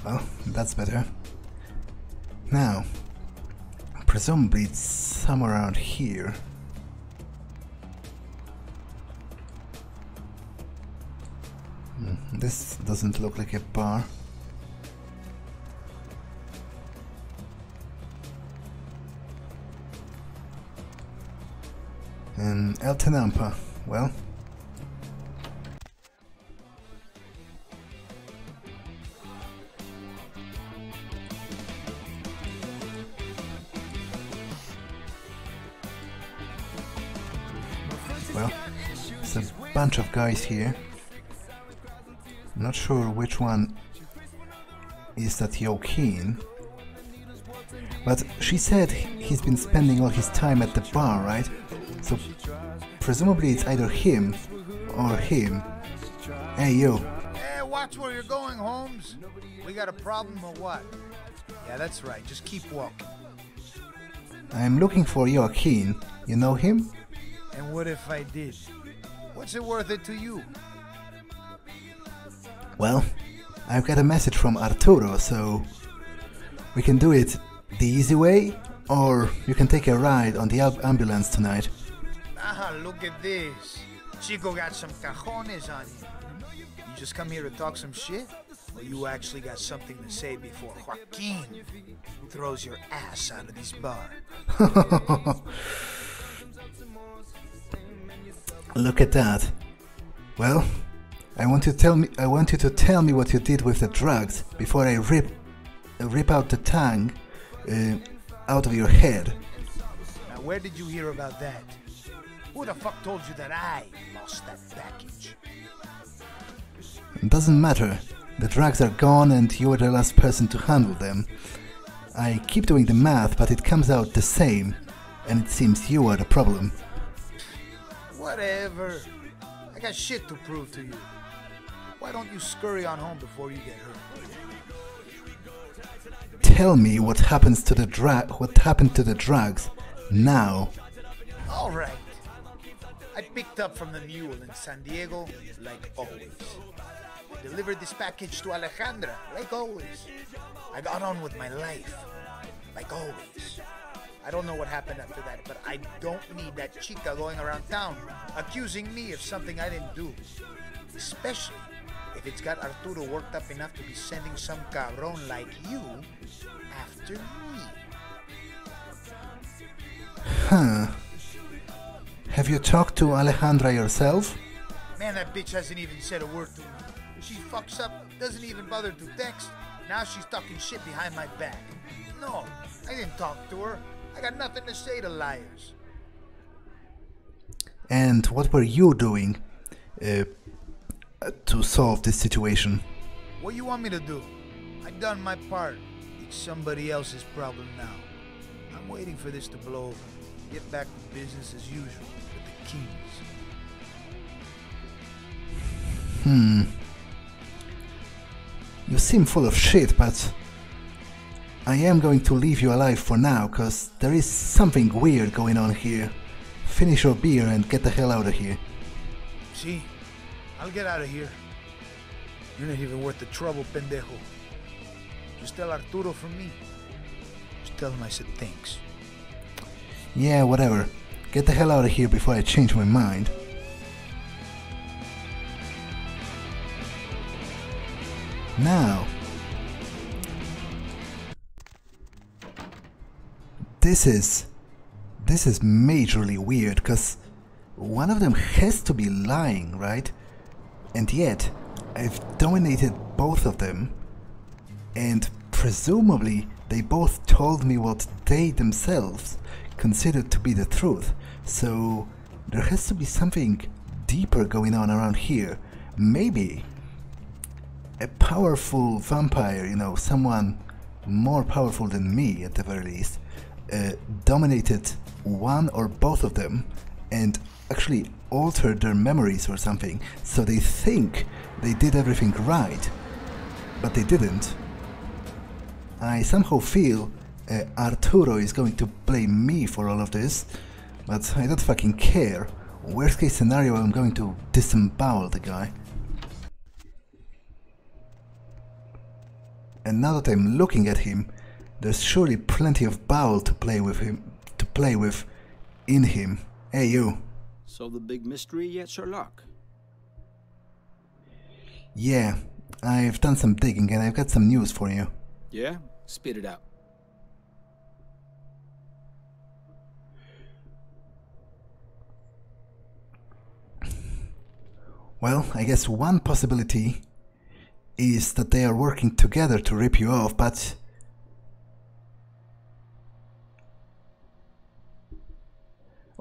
Well, that's better. Now, presumably it's somewhere around here. This doesn't look like a bar. And El Tenampa, well, Well, there's a bunch of guys here. Not sure which one is that Joaquin. But she said he's been spending all his time at the bar, right? So presumably it's either him or him. Hey, you. Hey, watch where you're going, Holmes. We got a problem or what? Yeah, that's right. Just keep walking. I'm looking for Joaquin. You know him? And what if I did? What's it worth it to you? Well, I've got a message from Arturo, so we can do it the easy way, or you can take a ride on the ambulance tonight. Ah, look at this. Chico got some cajones on him. You just come here to talk some shit? Or you actually got something to say before Joaquin throws your ass out of this bar? [LAUGHS] Look at that. Well, I want you to tell me. I want you to tell me what you did with the drugs before I rip, rip out the tongue uh, out of your head. Now, where did you hear about that? Who the fuck told you that I lost that package? It doesn't matter. The drugs are gone, and you were the last person to handle them. I keep doing the math, but it comes out the same, and it seems you are the problem. Whatever. I got shit to prove to you. Why don't you scurry on home before you get hurt? Tell me what happens to the drug. What happened to the drugs now? All right. I picked up from the mule in San Diego, like always. I delivered this package to Alejandra, like always. I got on with my life, like always. I don't know what happened after that, but I don't need that chica going around town accusing me of something I didn't do. Especially if it's got Arturo worked up enough to be sending some cabron like you after me. Huh. Have you talked to Alejandra yourself? Man, that bitch hasn't even said a word to me. She fucks up, doesn't even bother to text. Now she's talking shit behind my back. No, I didn't talk to her. I got nothing to say to liars. And what were you doing uh, to solve this situation? What you want me to do? I've done my part. It's somebody else's problem now. I'm waiting for this to blow over. Get back to business as usual with the keys. Hmm. You seem full of shit, but I am going to leave you alive for now, cause there is something weird going on here. Finish your beer and get the hell out of here. See? I'll get out of here. You're not even worth the trouble, pendejo. Just tell Arturo from me. Just tell him I said thanks. Yeah, whatever. Get the hell out of here before I change my mind. Now, this is this is majorly weird because one of them has to be lying, right? And yet, I've dominated both of them, and presumably they both told me what they themselves considered to be the truth. So there has to be something deeper going on around here. Maybe a powerful vampire, you know, someone more powerful than me at the very least, uh, dominated one or both of them and actually altered their memories or something, so they think they did everything right, but they didn't. I somehow feel uh, Arturo is going to blame me for all of this, but I don't fucking care. Worst case scenario, I'm going to disembowel the guy. And now that I'm looking at him, there's surely plenty of bowel to play with him, to play with, in him. Hey, you. Solve the big mystery yet, Sherlock? Yeah, I've done some digging and I've got some news for you. Yeah? Spit it out. Well, I guess one possibility is that they are working together to rip you off, but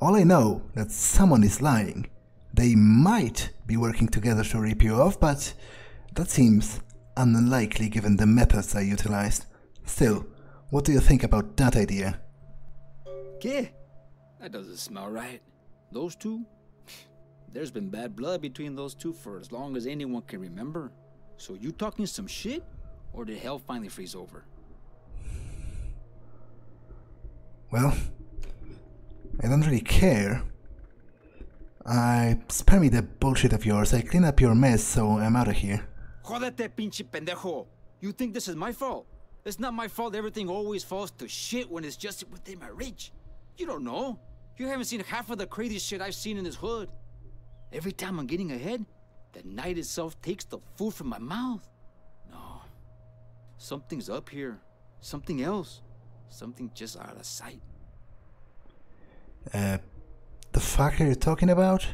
all I know that someone is lying. They might be working together to rip you off, but that seems unlikely given the methods I utilized. Still, what do you think about that idea? ¿Qué? That doesn't smell right. Those two? There's been bad blood between those two for as long as anyone can remember. So you talking some shit? Or did hell finally freeze over? Well, I don't really care. I spare me the bullshit of yours. I clean up your mess, so I'm out of here. Jodete, pinche pendejo! You think this is my fault? It's not my fault everything always falls to shit when it's just within my reach. You don't know. You haven't seen half of the crazy shit I've seen in this hood. Every time I'm getting ahead, the night itself takes the food from my mouth. No. Something's up here. Something else. Something just out of sight. Uh, the fuck are you talking about?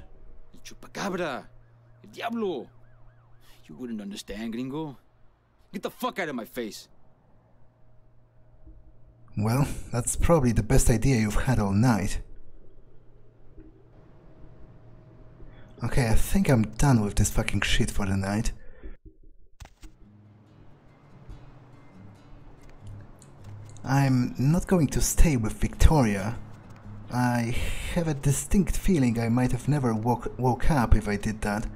Chupacabra. El diablo. You wouldn't understand, gringo. Get the fuck out of my face. Well, that's probably the best idea you've had all night. Okay, I think I'm done with this fucking shit for the night. I'm not going to stay with Victoria. I have a distinct feeling I might have never woke, woke up if I did that.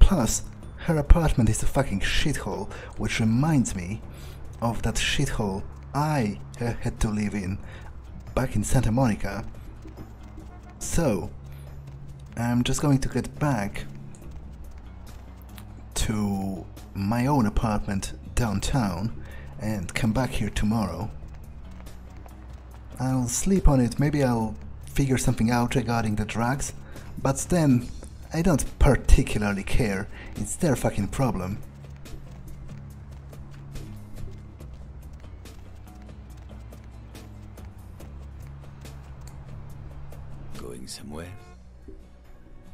Plus, her apartment is a fucking shithole, which reminds me of that shithole I had to live in back in Santa Monica. So, I'm just going to get back to my own apartment downtown and come back here tomorrow. I'll sleep on it, maybe I'll figure something out regarding the drugs, but then I don't particularly care, it's their fucking problem. Going somewhere?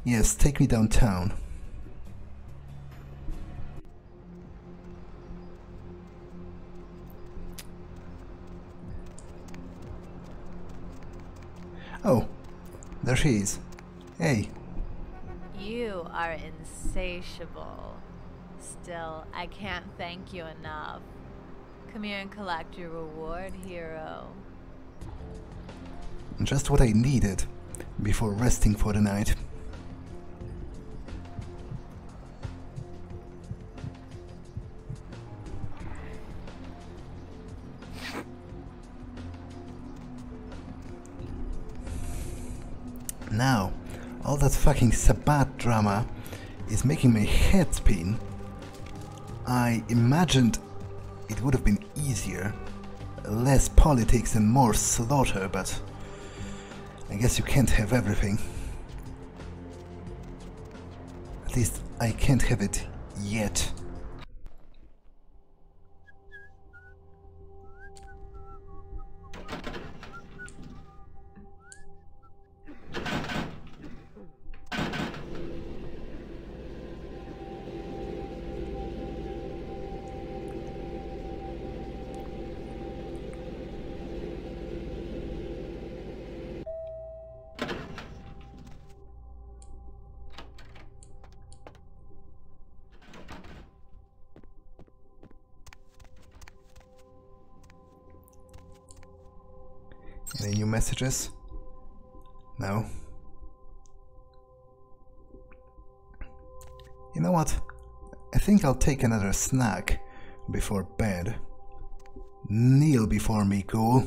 Yes, take me downtown. Oh, there she is. Hey, You are insatiable. Still, I can't thank you enough. Come here and collect your reward, hero. just what I needed before resting for the night. Now, all that fucking Sabbat drama is making my head spin. I imagined it would have been easier, less politics and more slaughter, but I guess you can't have everything. At least I can't have it yet. Messages? No. You know what? I think I'll take another snack before bed. Kneel before me, ghoul.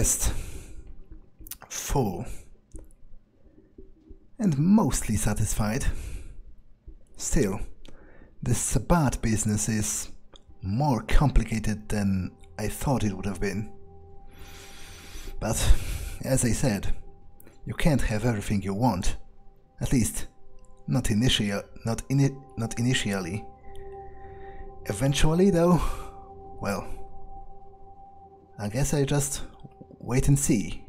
Rest full and mostly satisfied. Still, this Sabbat business is more complicated than I thought it would have been. But, as I said, you can't have everything you want. At least, not initially. Not Not initially. Eventually, though, well, I guess I just wait and see.